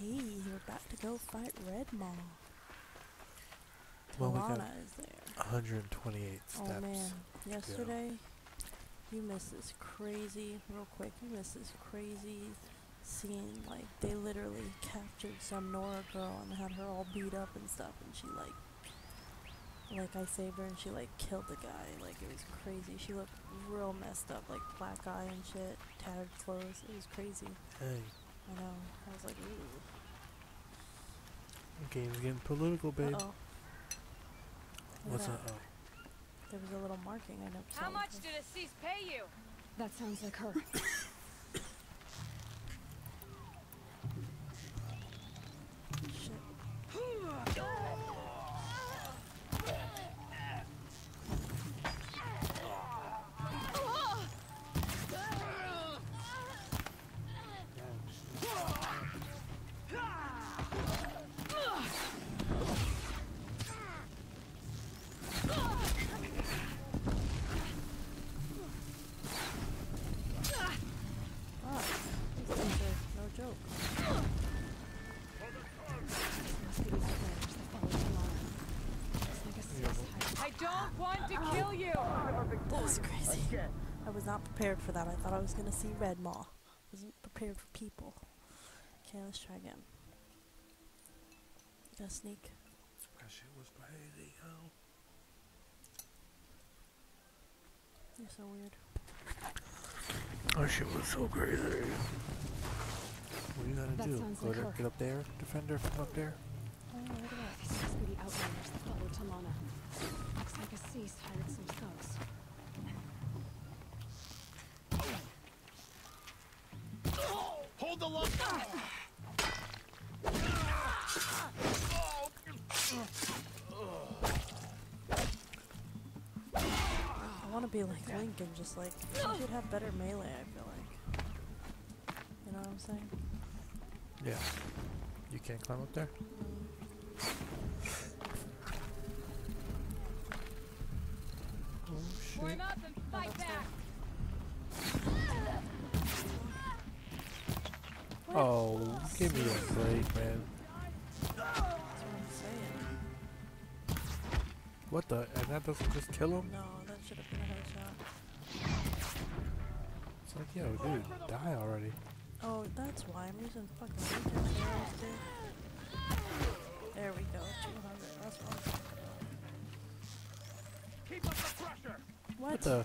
Hey, you're about to go fight Red Maw. Well, we got is there. 128 steps. Oh man, yesterday you missed this crazy, real quick, you missed this crazy scene. Like, they literally captured some Nora girl and had her all beat up and stuff, and she, like, like I saved her and she, like, killed the guy. Like, it was crazy. She looked real messed up, like, black eye and shit, tattered clothes. It was crazy. Hey, I know. I was like, ooh. The game's getting political, babe. Uh oh. What's that? that? Oh, There was a little marking. I never saw How much before. did Ahsis pay you? That sounds like her. was not prepared for that. I thought I was gonna see Red Maw. Wasn't prepared for people. Okay, let's try again. Gotta sneak. that shit was crazy, yo. You're so weird. That shit was so crazy. What do you gotta That do? Go like get up there, defender from up there. Oh, look at that. This must the outriders that followed Talanah. Looks like a cease hired some thugs. Hold the line! I want to be like Link and just like he should have better melee. I feel like. You know what I'm saying? Yeah. You can't climb up there? Oh Form shit. up and fight that's back! Oh, give me a break, man. That's what I'm saying. What the? And that doesn't just kill him? No, that should have been a headshot. It's like, yo, dude, die already. Oh, that's why I'm using fucking weekend arrows, dude. There we go. 200. That's what I'm talking about. Keep up the pressure! What? What the?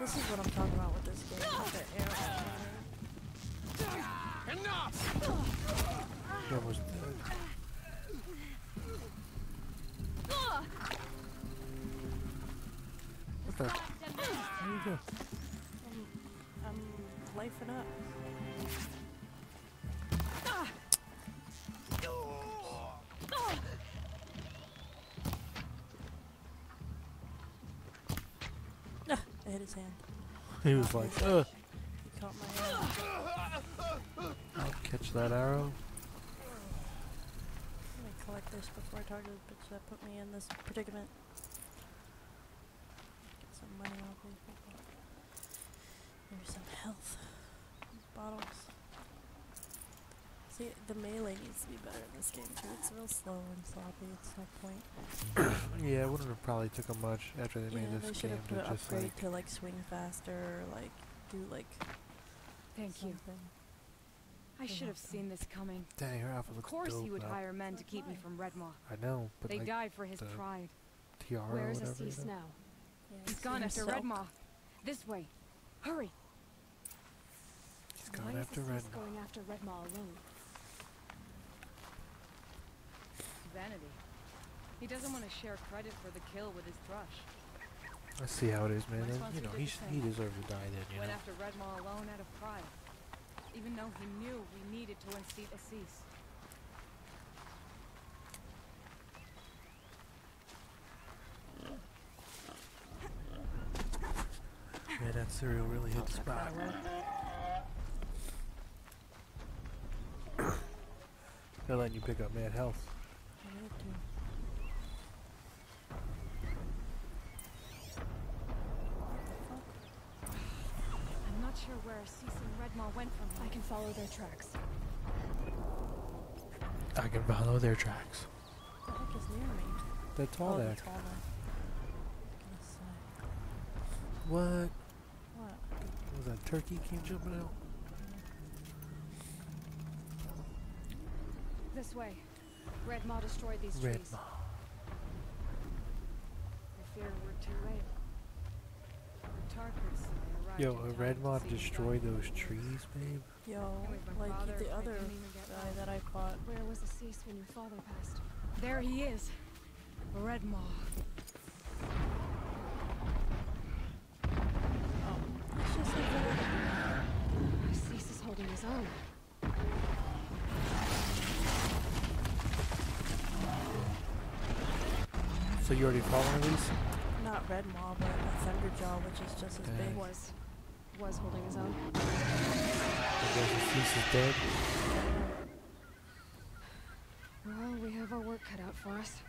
This is what I'm talking about with this game. With the arrows. Enough! Almost dead. What the? Where you go? I'm, I'm lifing up. Ah, I hit his hand. He was like, ugh. I'll catch that arrow. Let me collect this before I talk to the bitch that put me in this predicament. Get some money off these people. Maybe some health bottles. See, the melee needs to be better in this game too. It's real slow and sloppy. It's no point. Yeah, it wouldn't have probably took him much after they yeah, made they this should game have put to an just upgrade like. to like swing faster, or like do like Thank you. Something. I should have seen this coming. Dang, her outfit Of course dope he would now. hire men to keep me from Redmaw. I know, but They like died for his the- pride. tiara Where's whatever. Ahsis now? Yeah, He's see gone after himself. Redmaw. This way. Hurry. He's Why going is after Ahsis Red. going after Redmaw alone? Vanity. He doesn't want to share credit for the kill with his thrush. Let's see how it is, man. Might And, you know, he, he deserves to die then, you Went know. after Redmaw alone out of pride. Even though he knew we needed to unseat Ahsis. Yeah, that cereal really hit the spot. They're letting you pick up mad health. I need to. I'm not sure where Ahsis and Redmaw went from I can follow their tracks. I can follow their tracks. What the heck is near me? The oh, tall the deck. tall neck. What? What? Was that turkey came jumping out? This way. Red Maw destroyed these Red trees. Maw. I fear we're too late. The Tarkers arrived Yo, in a red to moth see you destroyed those trees, babe. Yo, And with my like the I other didn't even get guy that I fought. Where was the cease when your father passed? There he is. Red Maw. Oh, it's just like that. Cease is holding his own. So you already fought one of these? Not Red Maw, but a Thunderjaw, which is just as Okay. big. Was. Was holding his own. Is dead. Well, we have our work cut out for us.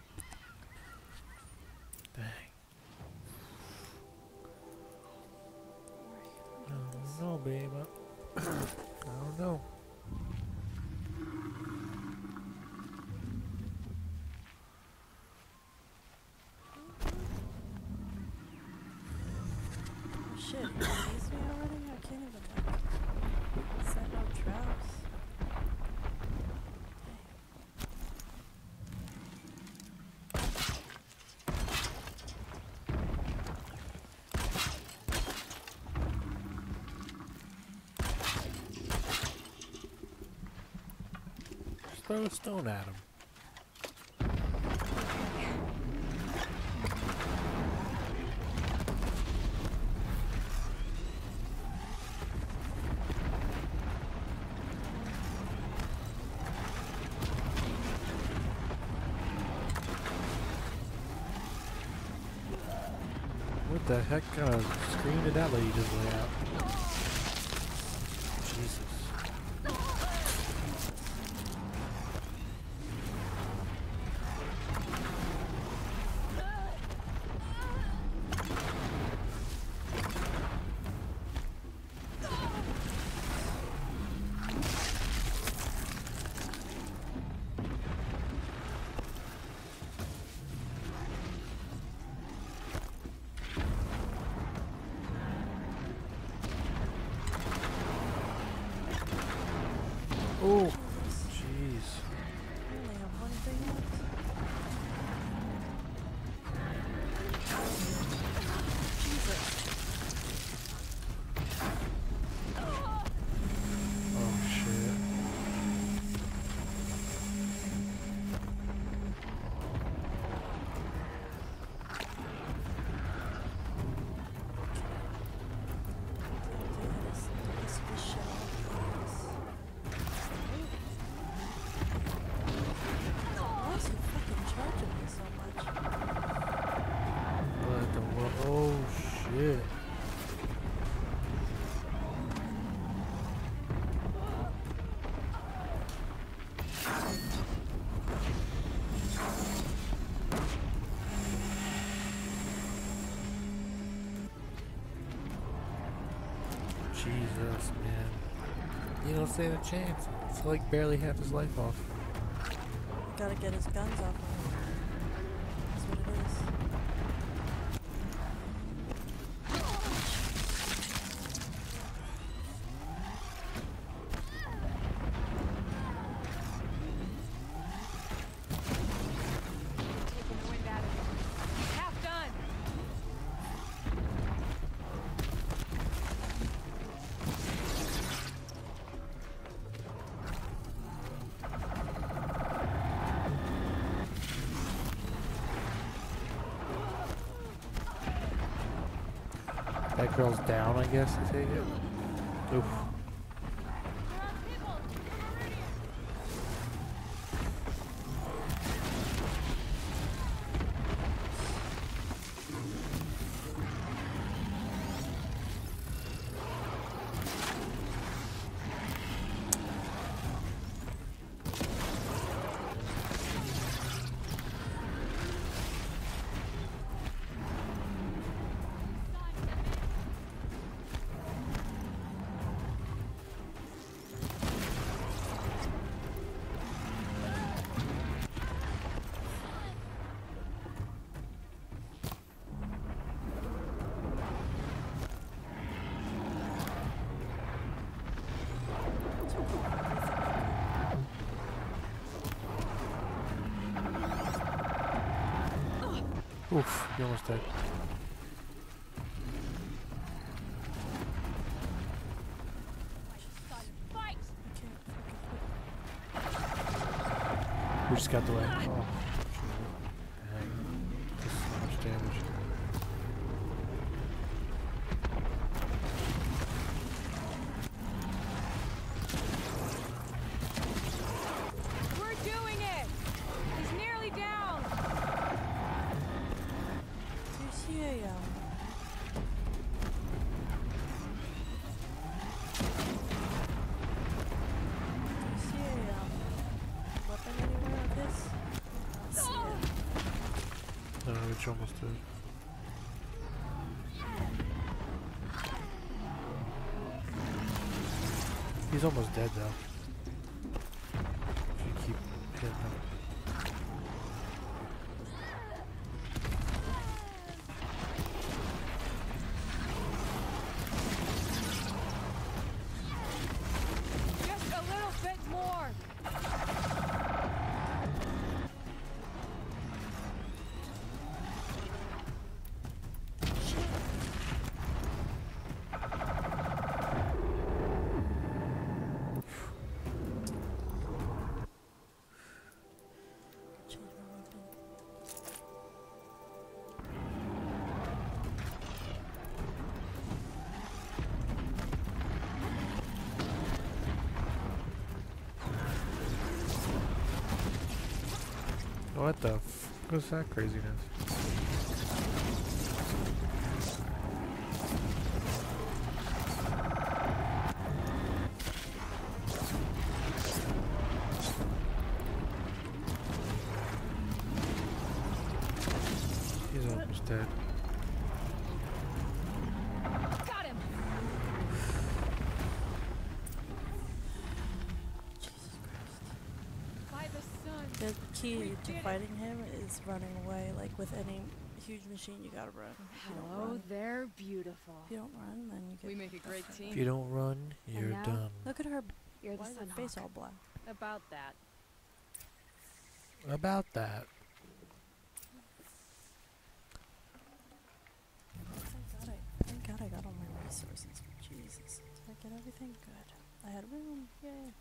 Dang. I don't know, babe. I don't know. Oh shit, he released me already? I can't even like set no traps. Just throw a stone at him. What the heck kind of scream did that lady just lay out? Jesus, man. You don't stand a chance. It's like barely half his life off. Gotta get his guns off of him. That's what it is. That girl's down, I guess, I take it. Oof. Oof, you almost dead. We just got the way. Almost. He's almost dead though. What the f was that craziness? He's almost dead. Got him! Jesus Christ. By the sun! The key to fighting him is running away. Like with any huge machine, you gotta run. If you don't Hello run, there, beautiful. if you don't run, then you get. We make a great team. If you don't run, you're done. Look at her. You're the Why is her sun face all black? About that. About that. Thank God, I, thank God I got all my resources. Jesus. Did I get everything? Good. I had room. Yay.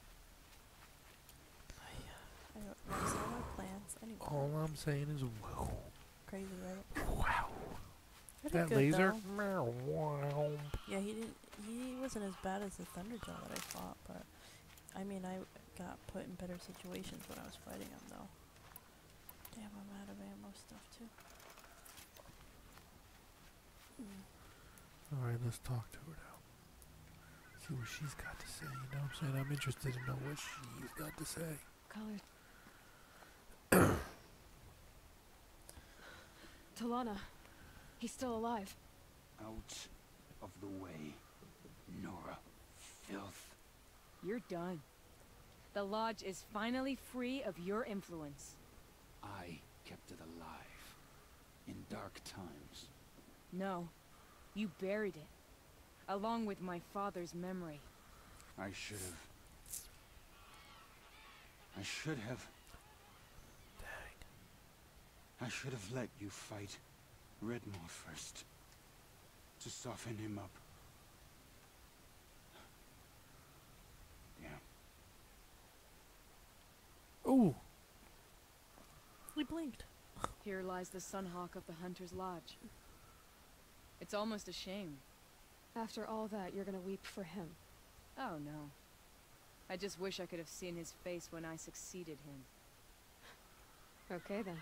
I, uh, I got all. Anyway. All I'm saying is wow. Crazy, right? Wow. I That good, laser? though. Wow. Yeah, he didn't. He wasn't as bad as the Thunderjaw that I fought, but I mean, I got put in better situations when I was fighting him, though. Damn, I'm out of ammo stuff too. Mm. Alright, let's talk to her now. See what she's got to say, you know what I'm saying? I'm interested to know what she's got to say. Color. Talanah. He's still alive. Out of the way, Nora. Filth. You're done. The Lodge is finally free of your influence. I kept it alive. In dark times. No, you buried it. Along with my father's memory. I should have. I should have. Dang. I should have let you fight Redmaw first. To soften him up. Yeah. Ooh! He blinked. Here lies the Sunhawk of the Hunter's Lodge. It's almost a shame. After all that, you're gonna weep for him. Oh no. I just wish I could have seen his face when I succeeded him. Okay then.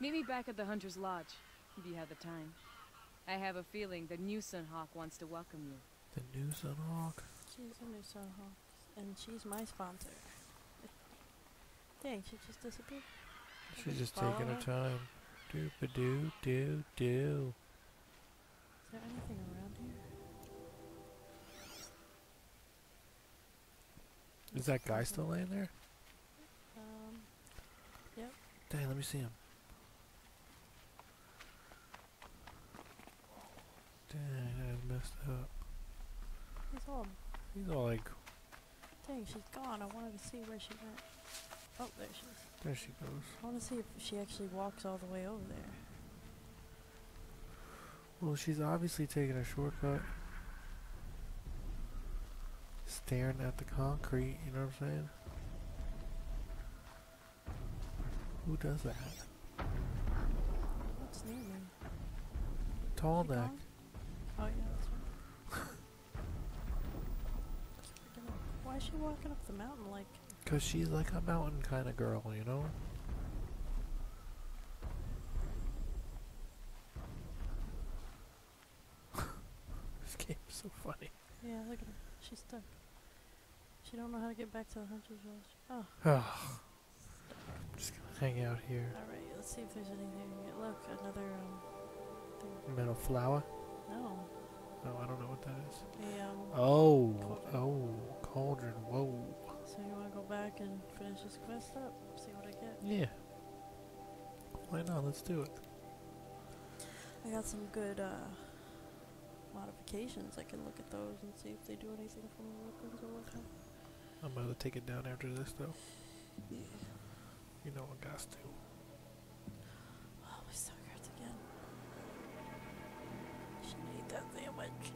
Meet me back at the Hunter's Lodge, if you have the time. I have a feeling the new Sunhawk wants to welcome you. The new Sunhawk. She's a new Sunhawk, and she's my sponsor. Dang, she just disappeared. She's just follow taking her her? time. Doop a doo doo doo. Is there anything around here? Is that guy still laying there? Um, yep. Dang, let me see him. Dang, I messed up. he's all. He's all like, Dang, she's gone. I wanted to see where she went. Oh, there she is. there she goes. I want to see if she actually walks all the way over there. Well, she's obviously taking a shortcut. Staring at the concrete, you know what I'm saying? Who does that? What's near me? Tall neck. Oh yeah, that's right. Keep it up. Why is she walking up the mountain like? Cause she's like a mountain kind of girl, you know? this game's so funny. Yeah, look at her. She's stuck. She don't know how to get back to the hunter's lodge. Oh, I'm just gonna hang out here. all right. Let's see if there's anything. Look, another um thing. Metal flower? No, No, I don't know what that is. a um. Oh, oh, cauldron. Whoa. So you want to go back and finish this quest up? See what I get. Yeah. Why not? Let's do it. I got some good uh modifications. I can look at those and see if they do anything for my weapons or whatnot. I'm gonna take it down after this, though. You know I got to. Oh, my stomach hurts again. Shouldn't eat that sandwich.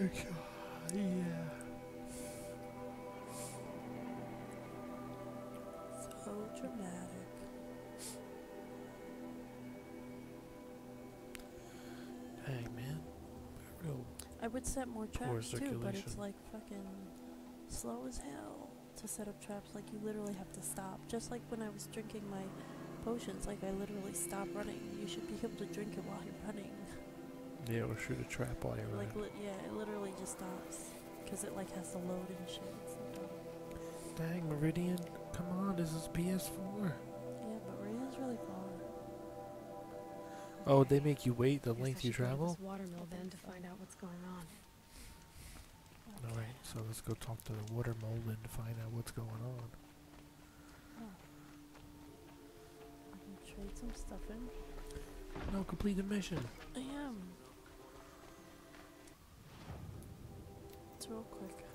Yeah. So dramatic. Hey, man. Real. I would set more traps too, but it's like fucking slow as hell to set up traps. Like you literally have to stop. Just like when I was drinking my potions, like I literally stop running. You should be able to drink it while you're running. Yeah, or shoot a trap while you're Like li- yeah, it literally just stops because it like has to load and shit. It's so dumb. Dang, Meridian. Come on, this is PS4. Yeah, but Radiant's really far. Oh, they make you wait the Guess I length you should go to travel? Watermill then to find out what's going on. Alright, so let's go talk to the water mold and find out what's going on. Oh. I can trade some stuff in. No, complete the mission. I am. Real quick.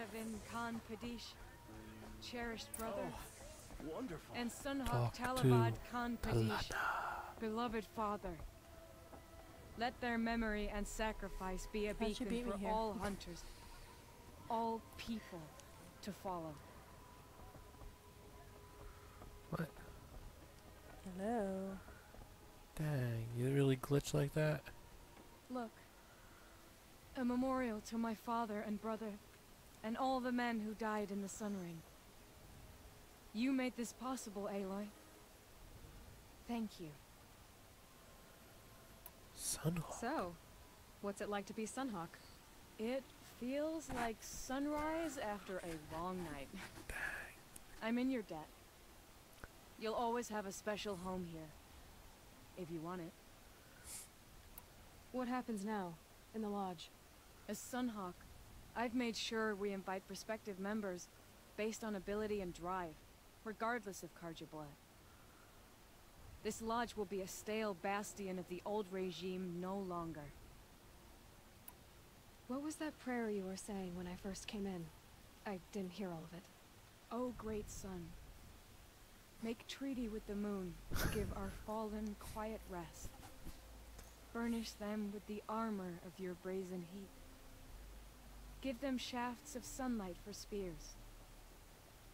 Hawk Bradavin Khan Padish, cherished brother, oh, Wonderful. and Sunhawk Talk to Talavad Khan Padish, beloved father. Let their memory and sacrifice be a beacon beat me for here? all hunters, all people to follow. What? Hello. Dang, you really glitch like that? Look, a memorial to my father and brother, and all the men who died in the Sun Ring. You made this possible, Aloy. Thank you. Sunhawk. So, what's it like to be Sunhawk? It feels like sunrise after a long night. Dang. I'm in your debt. You'll always have a special home here. If you want it. What happens now, in the lodge? As Sunhawk, I've made sure we invite prospective members based on ability and drive, regardless of Carja blood. This lodge will be a stale bastion of the old regime no longer. What was that prayer you were saying when I first came in? I didn't hear all of it. O great sun, make treaty with the moon to give our fallen quiet rest. Furnish them with the armor of your brazen heat. Give them shafts of sunlight for spears.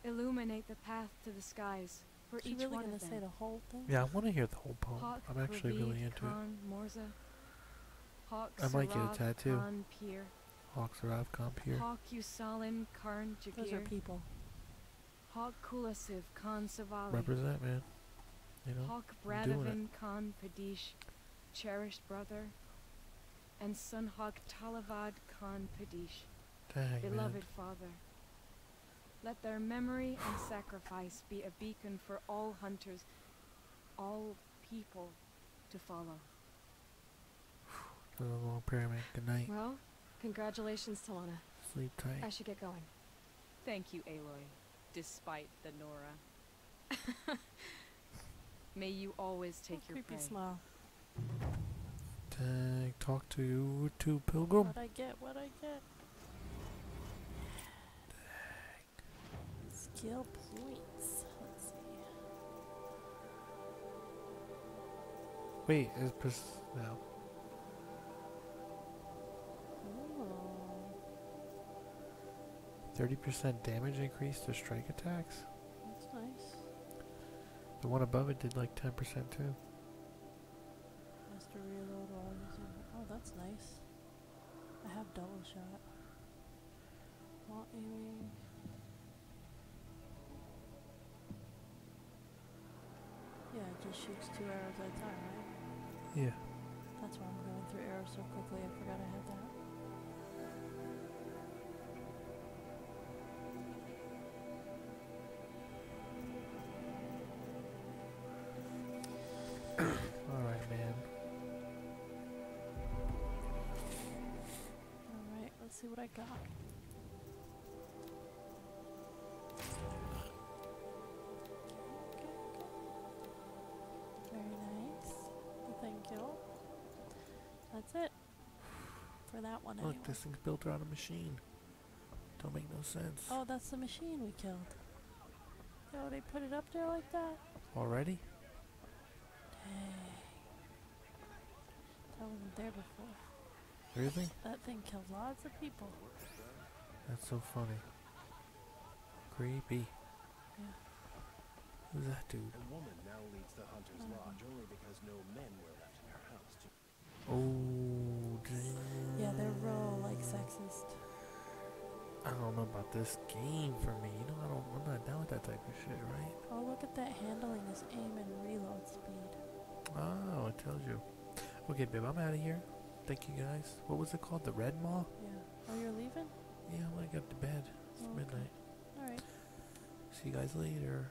Illuminate the path to the skies for Is she each really one gonna of them. say the whole thing? Yeah, I want to hear the whole poem. Hawk I'm actually really Ravid into it. Morza. Hawk I might get a tattoo. Khan Pir. Hawks arrive comp here. Hawk Usalin Karn Those are people. Hawk Kulasiv Khan Savali. Represent, man. You know? Hawk I'm doing it. Bradavin Khan Padish, cherished brother, and Sunhawk Talavad Khan Padish, Dang, man. Beloved Father, let their memory and sacrifice be a beacon for all hunters, all people to follow. A long prayer, man. Good night. Well, congratulations, Talanah. Sleep tight. I should get going. Thank you, Aloy, despite the Nora. May you always take Oh, your creepy prey. smile. Dang, talk to you, to Pilgrim. What I get? What I get? Skill points. Let's see. Wait, is pers- no. Oh, Thirty percent damage increase to strike attacks. that's nice. The one above it did like ten percent too. Has to reload while using. Oh, that's nice. I have double shot. While aiming. Just shoots two arrows at a time, right? Yeah. That's why I'm going through arrows so quickly. I forgot I had that. All right, man. Alright, let's see what I got. For that one Look, anyway. this thing's built around a machine. Don't make no sense. Oh, that's the machine we killed. Oh, they put it up there like that? Already? Dang. That wasn't there before. Really? That thing killed lots of people. That's so funny. Creepy. Yeah. Who's that dude? A woman now leads the hunter's mm-hmm. lodge only because no men were left in her house to Oh, damn. Real, like, sexist. I don't know about this game for me. You know, I don't. I'm not down with that type of shit, right? Oh, look at that handling is aim and reload speed. Oh, it tells you. Okay, babe, I'm out of here. Thank you guys. What was it called? The Red Maw? Yeah. Oh, you're leaving? Yeah, I'm gonna get to bed. It's Oh, okay. midnight. Alright. See you guys later.